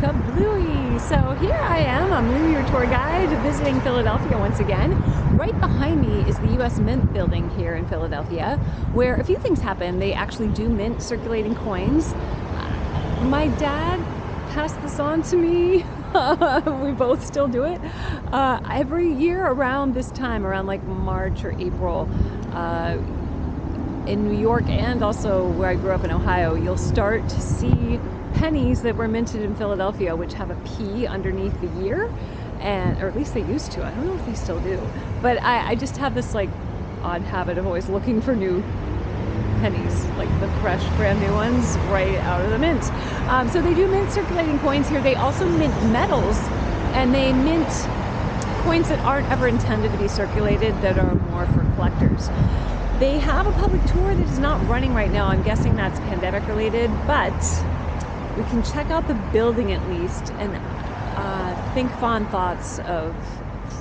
Kablooey. So here I am, I'm Lou, your tour guide, visiting Philadelphia once again. Right behind me is the US Mint building here in Philadelphia, where a few things happen. They actually do mint circulating coins. My dad passed this on to me. we both still do it. Uh, every year around this time, around like March or April, uh, in New York and also where I grew up in Ohio, you'll start to see pennies that were minted in Philadelphia, which have a P underneath the year, and or at least they used to. I don't know if they still do, but I, I just have this like odd habit of always looking for new pennies, like the fresh, brand new ones, right out of the mint. Um, so they do mint circulating coins here. They also mint medals, and they mint coins that aren't ever intended to be circulated that are more for collectors. They have a public tour that is not running right now. I'm guessing that's pandemic related, but we can check out the building at least and uh, think fond thoughts of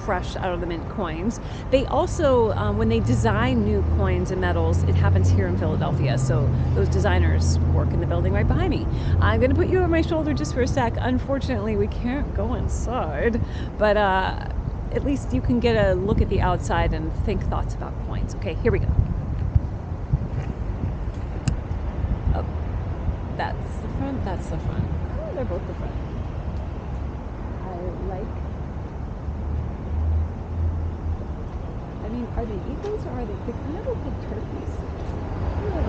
fresh out of the mint coins. They also, um, when they design new coins and medals, it happens here in Philadelphia. So those designers work in the building right behind me. I'm going to put you on my shoulder just for a sec. Unfortunately, we can't go inside, but uh, at least you can get a look at the outside and think thoughts about coins. Okay, here we go. Oh, that's that's the front. Oh, they're both the front. I like. I mean, are they eagles or are they? They kind of look like turkeys.